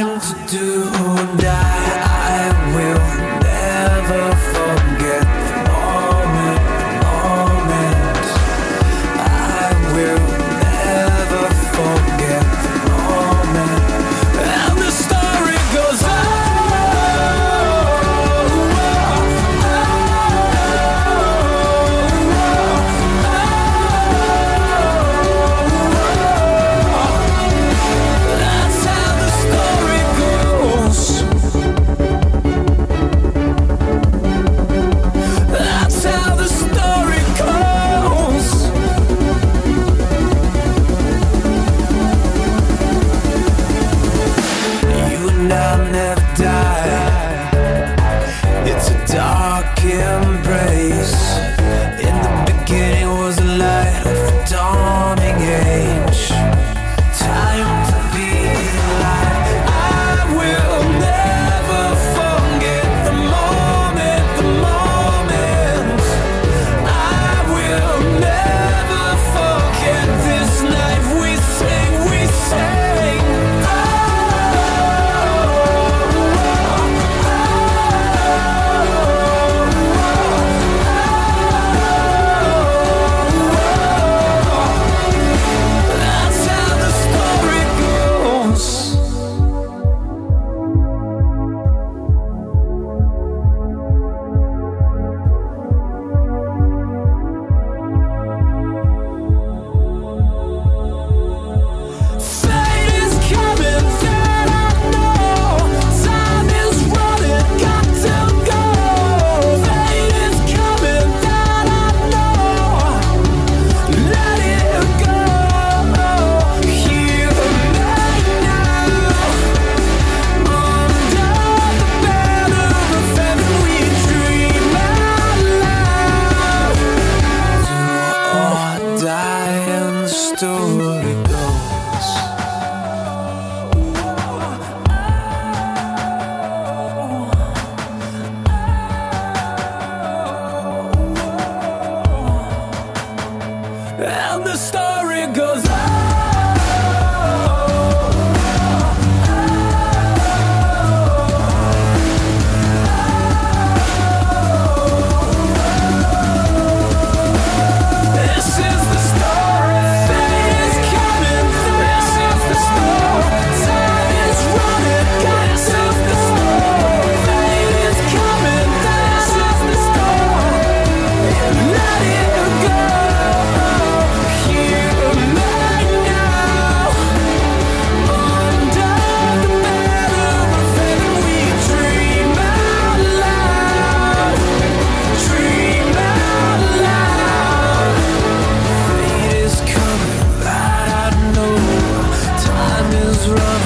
time to do or die. I will never forget. And the story goes run.